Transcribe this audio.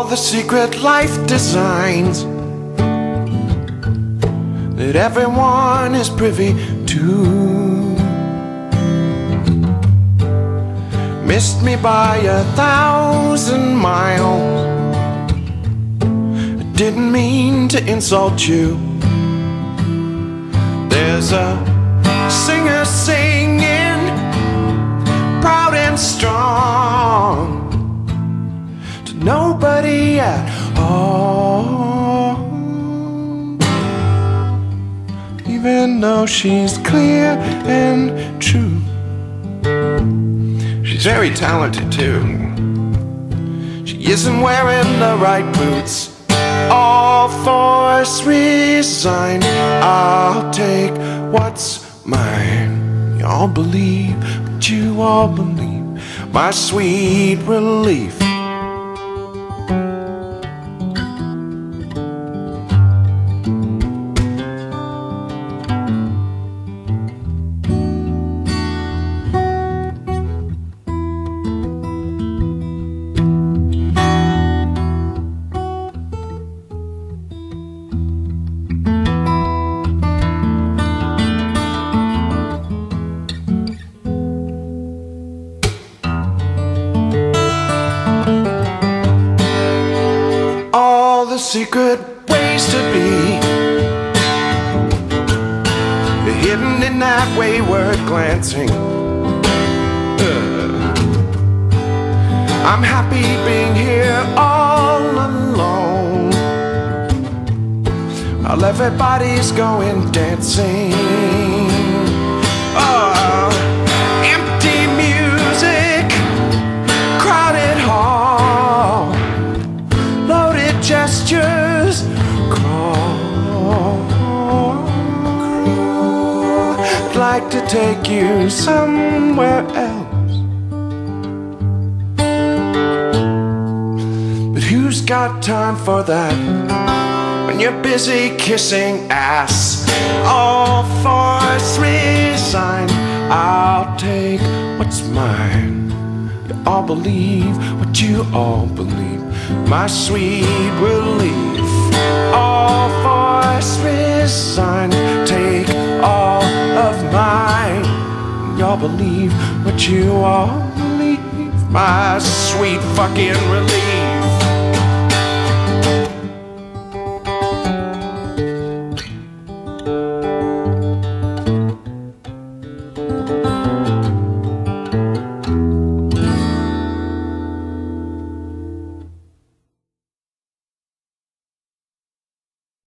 all the secret life designs that everyone is privy to. Missed me by a thousand miles. I didn't mean to insult you. There's a Though she's clear and true, she's very talented too. She isn't wearing the right boots. All force resigned. I'll take what's mine. Y'all believe what you all believe. My sweet relief. Secret ways to be hidden in that wayward glancing. Uh, I'm happy being here all alone while everybody's going dancing. Oh, gestures crawl. I'd like to take you somewhere else. But who's got time for that when you're busy kissing ass? All force resigned. I'll take what's mine. You all believe what you all believe. My sweet relief. All force resigned. Take all of mine. Y'all believe what you all believe. My sweet fucking relief.